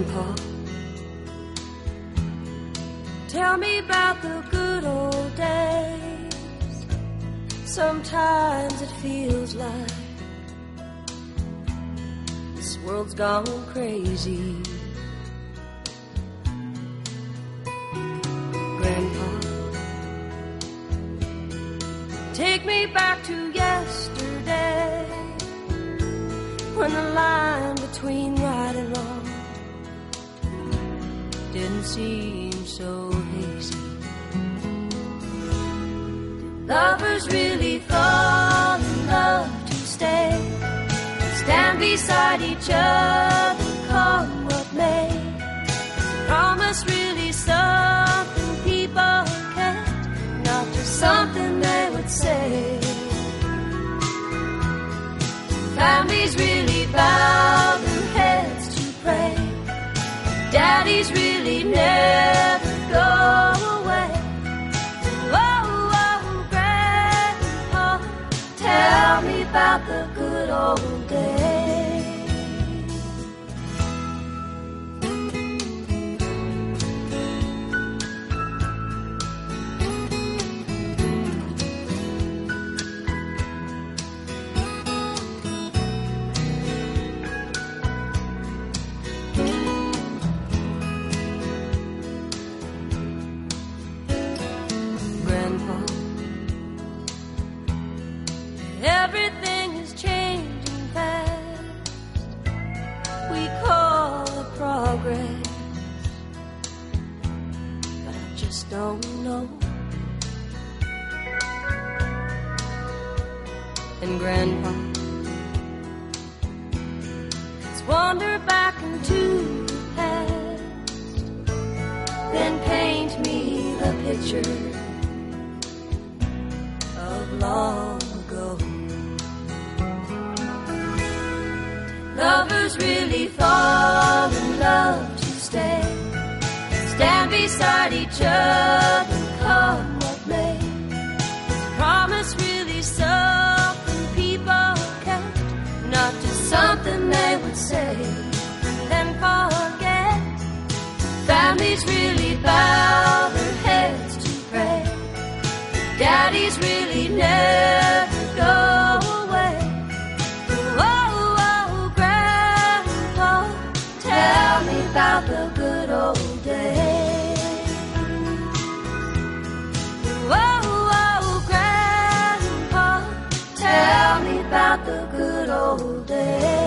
Grandpa, tell me about the good old days. Sometimes it feels like this world's gone crazy. Grandpa, take me back to yesterday when the line between right and wrong didn't seem so hazy. Lovers really fall in love to stay? Stand beside each other, come what may. Promise really something people can't, not just something they would say. Families really bow Daddies really never go away. Oh, oh, Grandpa, tell me about the good old days. Everything is changing fast. We call it progress, but I just don't know. And Grandpa, let's wander back into the past, then paint me the picture Lovers really fall in love to stay. Stand beside each other, come what may. Promise really something people can't, not just something they would say and then forget. Families really bow their heads to pray. Daddies really never good old days.